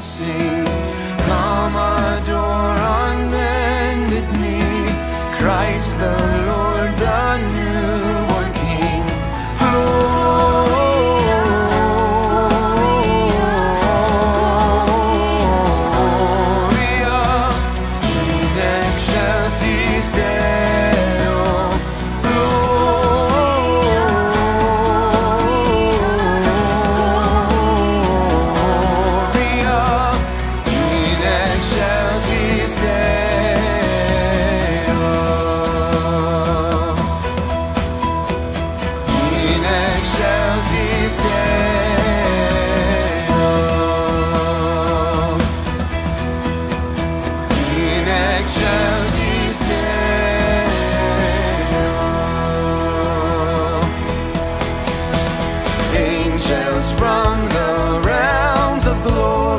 blessing. Come adore on bended knee, Christ the Lord.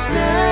stay.